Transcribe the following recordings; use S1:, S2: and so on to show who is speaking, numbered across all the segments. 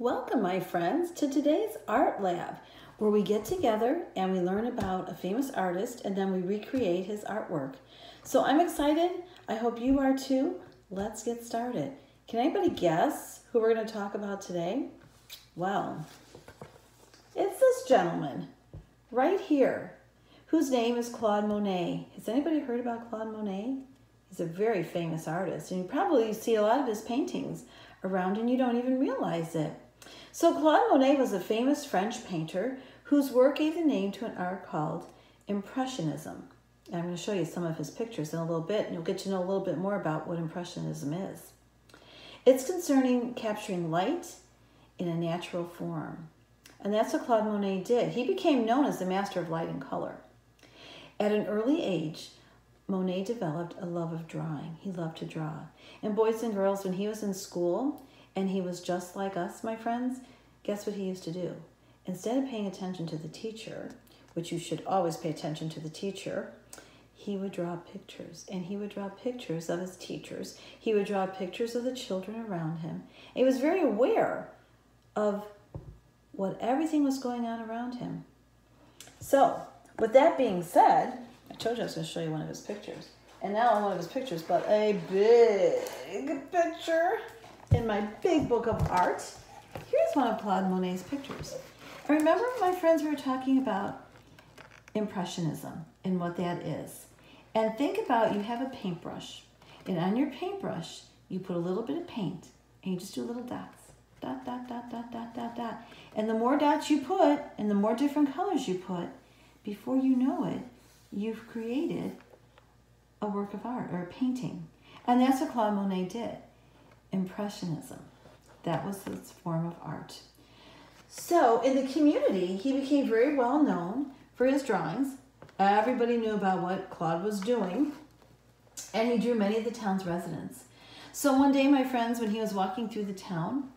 S1: Welcome, my friends, to today's Art Lab, where we get together and we learn about a famous artist and then we recreate his artwork. So I'm excited. I hope you are too. Let's get started. Can anybody guess who we're going to talk about today? Well, it's this gentleman right here whose name is Claude Monet. Has anybody heard about Claude Monet? He's a very famous artist, and you probably see a lot of his paintings around and you don't even realize it. So Claude Monet was a famous French painter whose work gave the name to an art called Impressionism. I'm going to show you some of his pictures in a little bit, and you'll get to know a little bit more about what Impressionism is. It's concerning capturing light in a natural form. And that's what Claude Monet did. He became known as the master of light and color. At an early age, Monet developed a love of drawing. He loved to draw. And boys and girls, when he was in school and he was just like us, my friends, guess what he used to do? Instead of paying attention to the teacher, which you should always pay attention to the teacher, he would draw pictures and he would draw pictures of his teachers. He would draw pictures of the children around him. He was very aware of what everything was going on around him. So, with that being said, I told you I was going to show you one of his pictures. And not one of his pictures, but a big picture in my big book of art. Here's one of Claude Monet's pictures. And remember, my friends, we were talking about Impressionism and what that is. And think about you have a paintbrush. And on your paintbrush, you put a little bit of paint and you just do little dots. Dot, dot, dot, dot, dot, dot, dot. And the more dots you put and the more different colors you put, before you know it, you've created a work of art or a painting. And that's what Claude Monet did. Impressionism. That was his form of art. So in the community, he became very well known for his drawings. Everybody knew about what Claude was doing, and he drew many of the town's residents. So one day, my friends, when he was walking through the town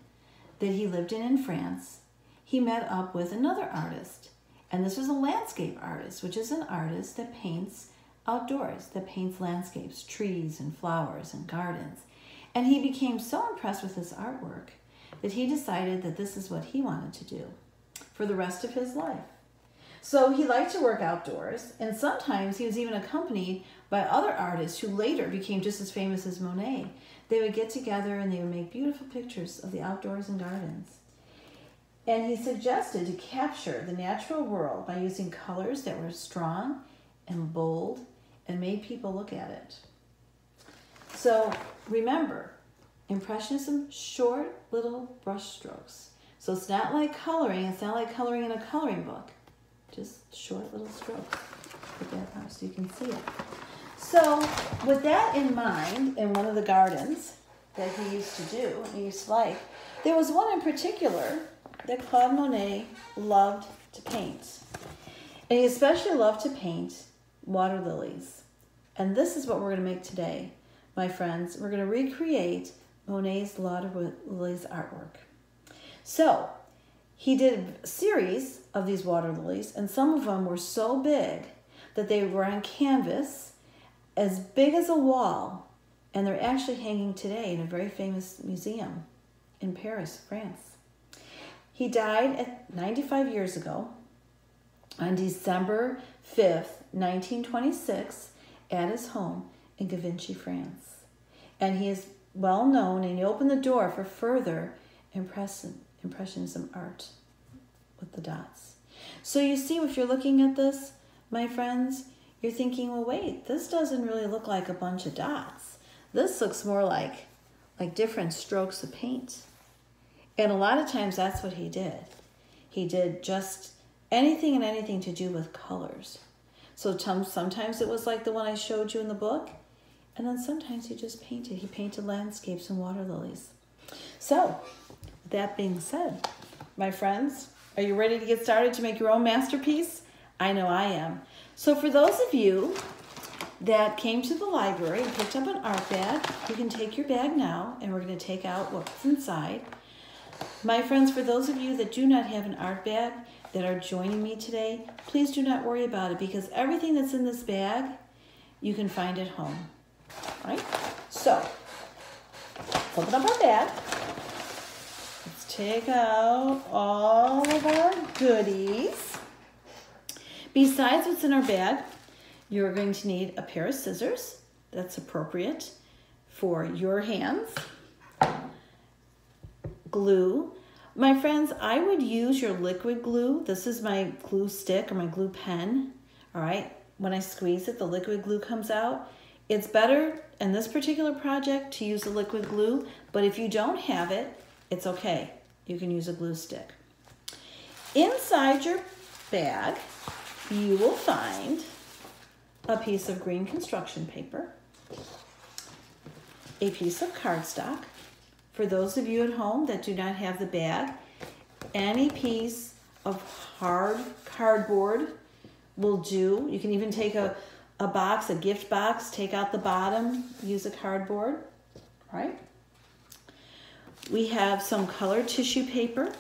S1: that he lived in in France, he met up with another artist. And this was a landscape artist, which is an artist that paints outdoors, that paints landscapes, trees and flowers and gardens. And he became so impressed with his artwork that he decided that this is what he wanted to do for the rest of his life. So he liked to work outdoors, and sometimes he was even accompanied by other artists who later became just as famous as Monet. They would get together and they would make beautiful pictures of the outdoors and gardens. And he suggested to capture the natural world by using colors that were strong and bold and made people look at it. So remember, Impressionism, short little brush strokes. So it's not like coloring, it's not like coloring in a coloring book. Just short little strokes. Put that so you can see it. So with that in mind, in one of the gardens that he used to do, he used to like, there was one in particular that Claude Monet loved to paint. And he especially loved to paint water lilies. And this is what we're going to make today, my friends. We're going to recreate Monet's water lilies artwork. So he did a series of these water lilies, and some of them were so big that they were on canvas as big as a wall, and they're actually hanging today in a very famous museum in Paris, France. He died at 95 years ago on December 5th, 1926, at his home in Giverny, France. And he is well known and he opened the door for further impression, impressionism art with the dots. So you see, if you're looking at this, my friends, you're thinking, well, wait, this doesn't really look like a bunch of dots. This looks more like, like different strokes of paint. And a lot of times that's what he did. He did just anything and anything to do with colors. So sometimes it was like the one I showed you in the book, and then sometimes he just painted. He painted landscapes and water lilies. So, that being said, my friends, are you ready to get started to make your own masterpiece? I know I am. So for those of you that came to the library and picked up an art bag, you can take your bag now, and we're going to take out what's inside. My friends, for those of you that do not have an art bag that are joining me today, please do not worry about it because everything that's in this bag you can find at home. Right? So, open up our bag. Let's take out all of our goodies. Besides what's in our bag, you're going to need a pair of scissors that's appropriate for your hands, glue. My friends, I would use your liquid glue. This is my glue stick or my glue pen. All right, when I squeeze it, the liquid glue comes out. It's better in this particular project to use a liquid glue, but if you don't have it, it's okay. You can use a glue stick. Inside your bag, you will find a piece of green construction paper, a piece of cardstock. For those of you at home that do not have the bag, any piece of hard cardboard will do. You can even take a, a box, a gift box, take out the bottom, use a cardboard, right? We have some colored tissue paper.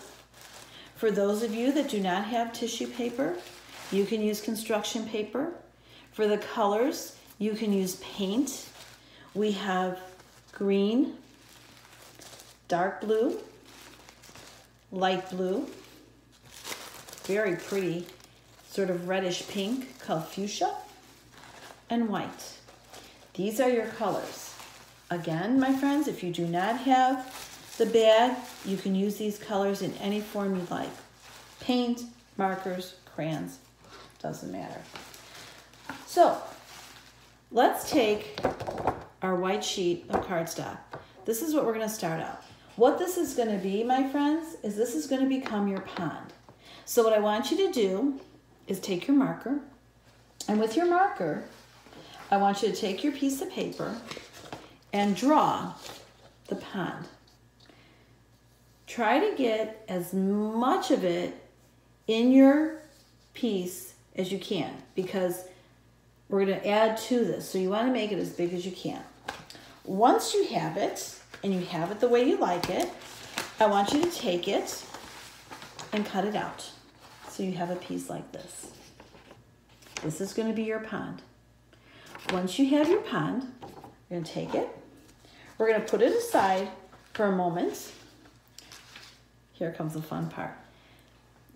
S1: For those of you that do not have tissue paper, you can use construction paper. For the colors, you can use paint. We have green, dark blue, light blue, very pretty, sort of reddish pink called fuchsia, and white. These are your colors. Again, my friends, if you do not have the bag, you can use these colors in any form you like. Paint, markers, crayons, doesn't matter. So, let's take our white sheet of cardstock. This is what we're gonna start out. What this is gonna be, my friends, is this is gonna become your pond. So what I want you to do is take your marker, and with your marker, I want you to take your piece of paper and draw the pond. Try to get as much of it in your piece as you can because we're going to add to this. So you want to make it as big as you can. Once you have it, and you have it the way you like it, I want you to take it and cut it out. So you have a piece like this. This is going to be your pond. Once you have your pond, you're to take it. We're to put it aside for a moment. Here comes the fun part.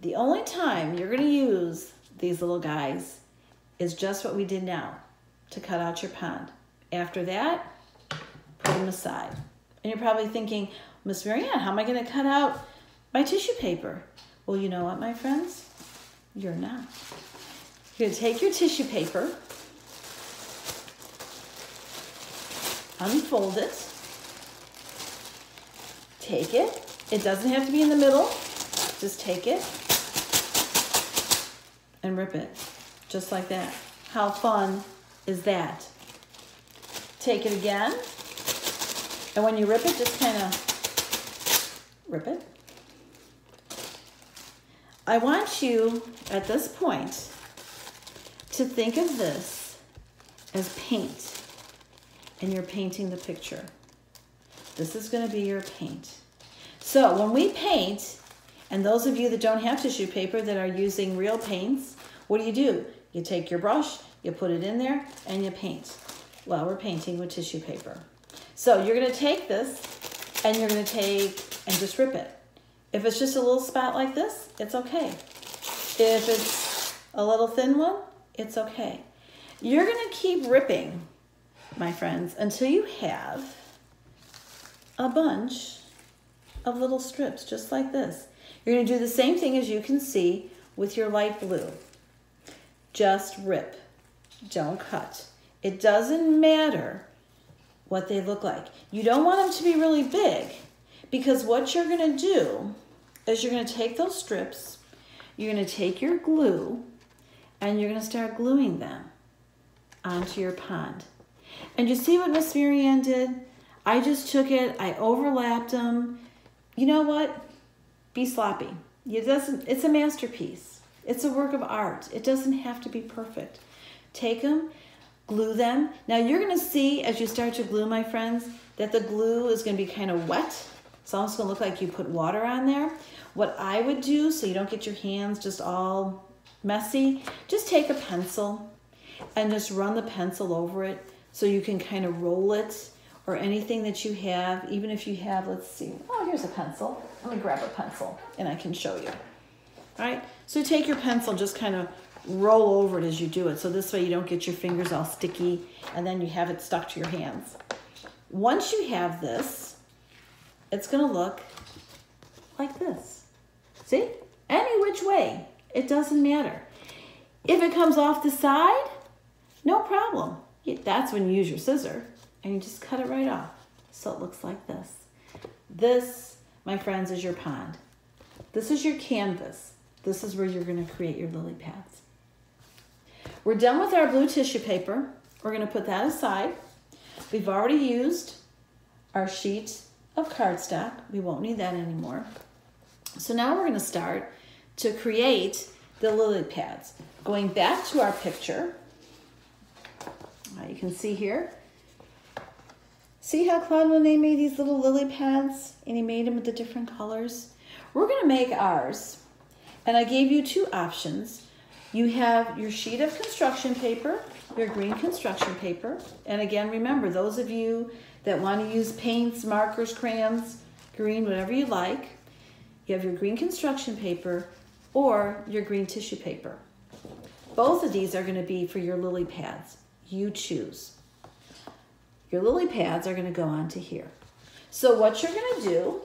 S1: The only time you're to use these little guys is just what we did now to cut out your pond. After that, put them aside. And you're probably thinking, Miss Mariann, how am I to cut out my tissue paper? Well, you know what, my friends? You're not. You're to take your tissue paper, unfold it, take it. It doesn't have to be in the middle. Just take it and rip it just like that. How fun is that? Take it again. And when you rip it, just kind of rip it. I want you at this point to think of this as paint and you're painting the picture. This is going to be your paint. So when we paint, and those of you that don't have tissue paper that are using real paints, what do you do? You take your brush, you put it in there, and you paint. Well, we're painting with tissue paper. So you're gonna take this, and you're gonna take and just rip it. If it's just a little spot like this, it's okay. If it's a little thin one, it's okay. You're gonna keep ripping, my friends, until you have a bunch of little strips, just like this. You're gonna do the same thing as you can see with your light blue. Just rip, don't cut. It doesn't matter what they look like. You don't want them to be really big because what you're gonna do is you're gonna take those strips, you're gonna take your glue, and you're gonna start gluing them onto your pond. And you see what Miss Mariann did? I just took it, I overlapped them. You know what? Be sloppy. It doesn't, it's a masterpiece. It's a work of art. It doesn't have to be perfect. Take them, glue them. Now you're to see as you start to glue, my friends, that the glue is to be kind of wet. It's almost to look like you put water on there. What I would do, so you don't get your hands just all messy, just take a pencil and just run the pencil over it so you can kind of roll it or anything that you have, even if you have, let's see, oh, here's a pencil. Let me grab a pencil and I can show you. All right, so take your pencil, just kind of roll over it as you do it. So this way you don't get your fingers all sticky and then you have it stuck to your hands. Once you have this, it's gonna look like this. See? Any which way, it doesn't matter. If it comes off the side, no problem. That's when you use your scissor and you just cut it right off. So it looks like this. This, my friends, is your pond. This is your canvas. This is where you're gonna create your lily pads. We're done with our blue tissue paper. We're gonna put that aside. We've already used our sheet of cardstock. We won't need that anymore. So now we're gonna start to create the lily pads. Going back to our picture, you can see here, see how Claude Monet made these little lily pads and he made them with the different colors? We're gonna make ours and I gave you two options. You have your sheet of construction paper, your green construction paper. And again, remember, those of you that want to use paints, markers, crayons, green, whatever you like, you have your green construction paper or your green tissue paper. Both of these are going to be for your lily pads. You choose. Your lily pads are going to go onto here. So what you're going to do,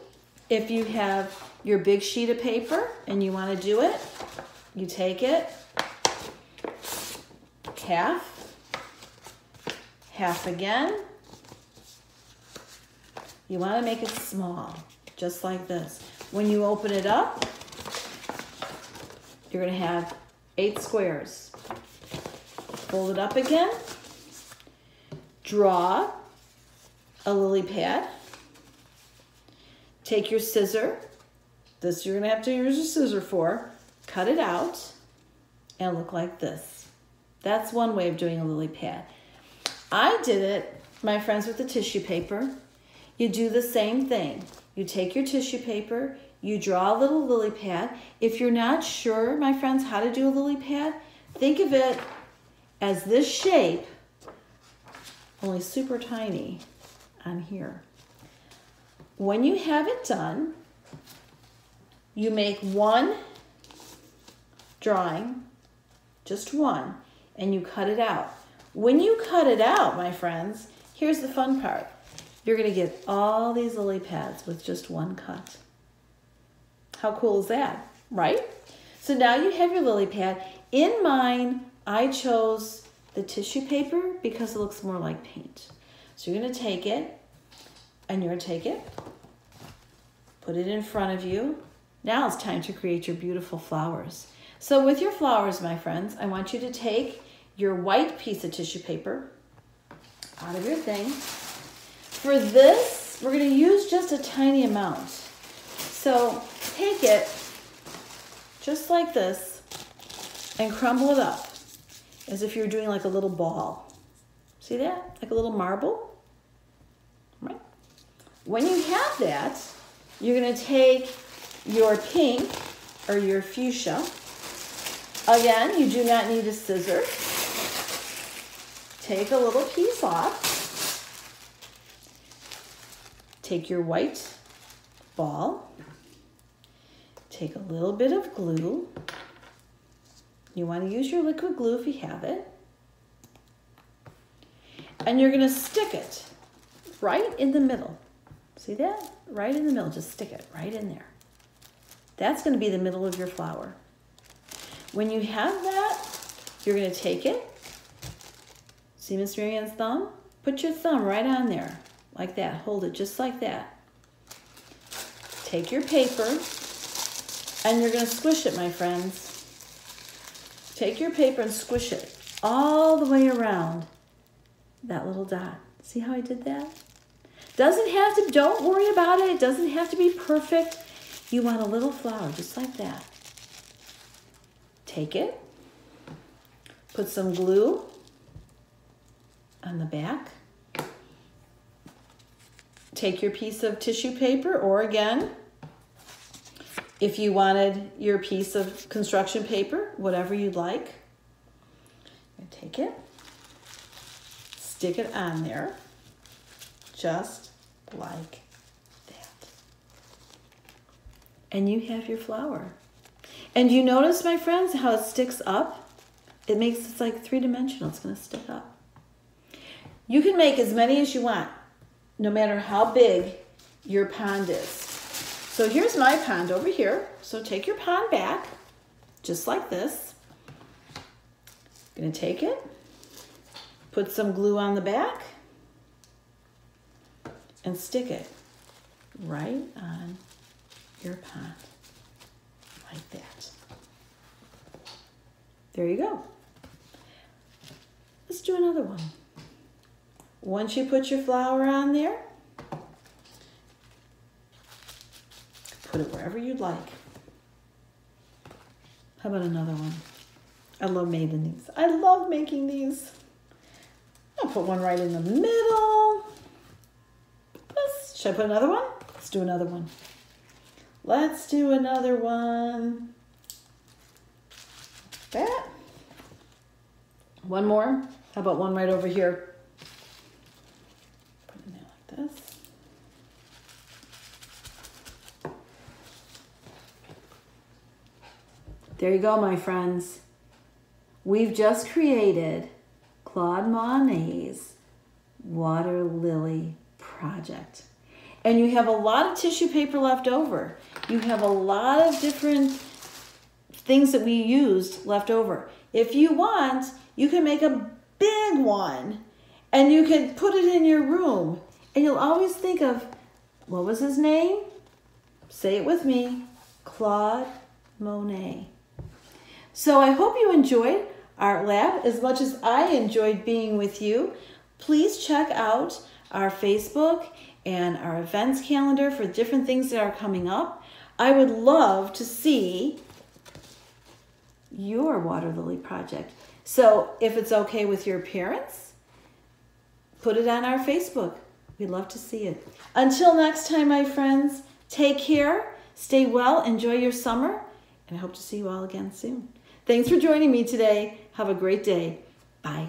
S1: if you have your big sheet of paper and you want to do it, you take it, half, half again. You want to make it small, just like this. When you open it up, you're going to have eight squares. Fold it up again. Draw a lily pad. Take your scissor. This you're going to have to use your scissor for. Cut it out and look like this. That's one way of doing a lily pad. I did it, my friends, with the tissue paper. You do the same thing. You take your tissue paper, you draw a little lily pad. If you're not sure, my friends, how to do a lily pad, think of it as this shape, only super tiny on here. When you have it done, you make one drawing, just one, and you cut it out. When you cut it out, my friends, here's the fun part. You're gonna get all these lily pads with just one cut. How cool is that, right? So now you have your lily pad. In mine, I chose the tissue paper because it looks more like paint. So you're gonna take it, and you're gonna take it, put it in front of you. Now it's time to create your beautiful flowers. So with your flowers, my friends, I want you to take your white piece of tissue paper out of your thing. For this, we're gonna use just a tiny amount. So take it just like this and crumble it up as if you're doing like a little ball. See that? Like a little marble, right? When you have that, you're gonna take your pink or your fuchsia. Again, you do not need a scissor. Take a little piece off. Take your white ball. Take a little bit of glue. You want to use your liquid glue if you have it. And you're going to stick it right in the middle. See that? Right in the middle. Just stick it right in there. That's going to be the middle of your flower. When you have that, you're going to take it. See Miss Mariann's thumb? Put your thumb right on there, like that. Hold it just like that. Take your paper, and you're going to squish it, my friends. Take your paper and squish it all the way around that little dot. See how I did that? Doesn't have to, don't worry about it. It doesn't have to be perfect. You want a little flower just like that. Take it, put some glue on the back. Take your piece of tissue paper, or again, if you wanted your piece of construction paper, whatever you'd like, take it, stick it on there, just like that. And you have your flower. And you notice, my friends, how it sticks up? It makes it like three-dimensional. It's going to stick up. You can make as many as you want, no matter how big your pond is. So here's my pond over here. So take your pond back, just like this. I'm to take it, put some glue on the back, and stick it right on your pond, like that. There you go. Let's do another one. Once you put your flower on there, put it wherever you'd like. How about another one? I love making these. I love making these. I'll put one right in the middle. Let's, should I put another one? Let's do another one. Let's do another one. That. One more. How about one right over here? Put it in there like this. There you go, my friends. We've just created Claude Monet's water lily project. And you have a lot of tissue paper left over. You have a lot of different things that we used left over. If you want, you can make a big one and you can put it in your room and you'll always think of what was his name? Say it with me Claude Monet. So I hope you enjoyed Art Lab as much as I enjoyed being with you. Please check out our Facebook and our events calendar for different things that are coming up. I would love to see your water lily project. So if it's okay with your parents, put it on our Facebook. We'd love to see it. Until next time, my friends, take care, stay well, enjoy your summer, and I hope to see you all again soon. Thanks for joining me today. Have a great day. Bye.